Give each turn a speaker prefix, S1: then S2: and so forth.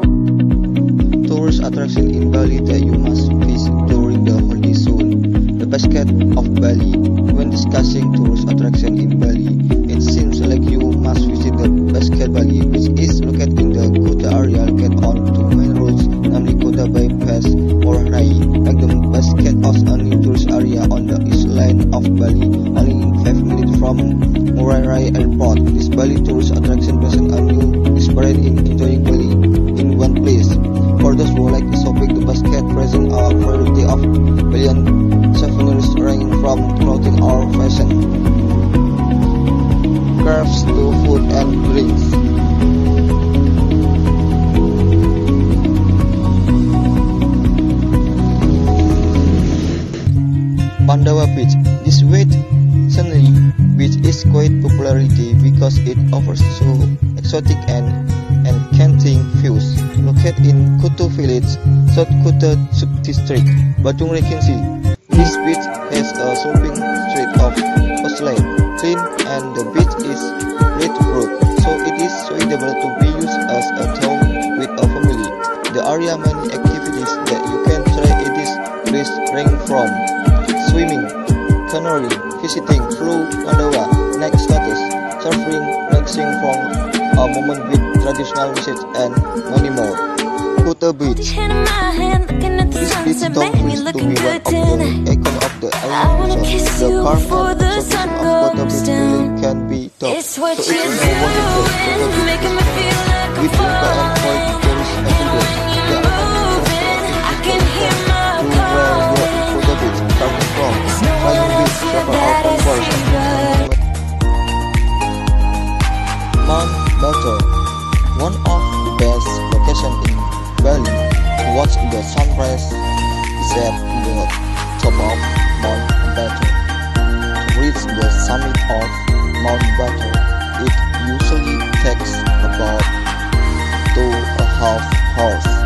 S1: Tourist attraction in Bali that you must visit during the holiday soon. The basket of Bali. When discussing tourist attraction in Bali, it seems like you must visit the basket Bali, which is located in the Kuta area get on two main roads, namely Kuta Bypass or Rai. Like the basket of only tourist area on the east line of Bali, only in 5 minutes from Ngurah Rai Airport. This Bali tourist attraction present a new spread in enjoying Bali. Crafts to food and drinks. Pandawa Beach. This wet, sunny beach is quite popularity because it offers so exotic and enchanting views. Located in Kutuh Village, South Kuta Subdistrict, Badung Regency. This beach has a shopping street of porcelain, clean, and the beach is red broad, so it is suitable to be used as a town with a family. The area many activities that you can try it is place range from swimming, canoeing, visiting Flu Pandawa, night status, surfing, relaxing from a moment with traditional music and many more. Kuta Beach. This beach don't to be one of the so the calm and sophistication of Kuta Beach really can be top.
S2: It's
S1: So
S2: what
S1: if
S2: you're
S1: you wanted to Kuta
S2: doing,
S1: Beach,
S2: making me feel like I'm
S1: with Luka and Koi
S2: falling.
S1: tourist everywhere. There are many
S2: moving, I
S1: transport
S2: can hear my
S1: to your Kuta Beach coming from.
S2: No one
S1: Flying Beach,
S2: else here
S1: travel
S2: that
S1: out
S2: I
S1: on board.
S2: see
S1: Mount Batur, one of the best locations in Bali to watch the sunrise is at the Batur, it usually takes about two and a half hours.